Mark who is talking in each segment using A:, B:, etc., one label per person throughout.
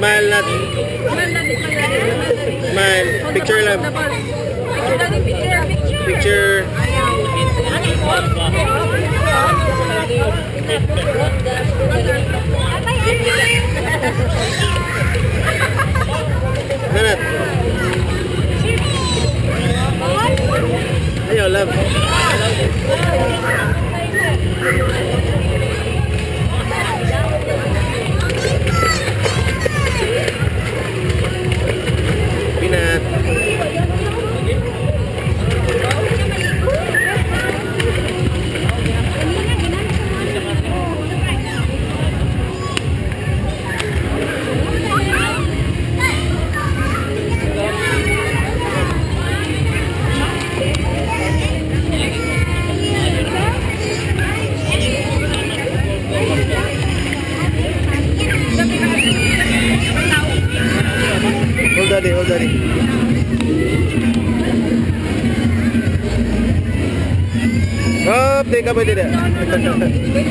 A: Mahal natin. Mahal natin. Mahal. Picture lang. Picture. Picture. आप देखा पहले रहा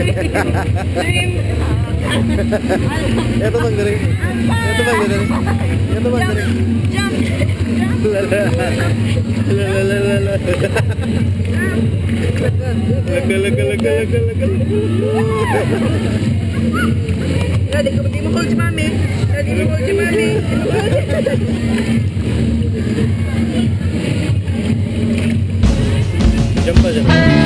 A: itu bang dari itu bang dari itu bang dari jump jump. Jump.